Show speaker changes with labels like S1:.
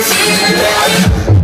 S1: We're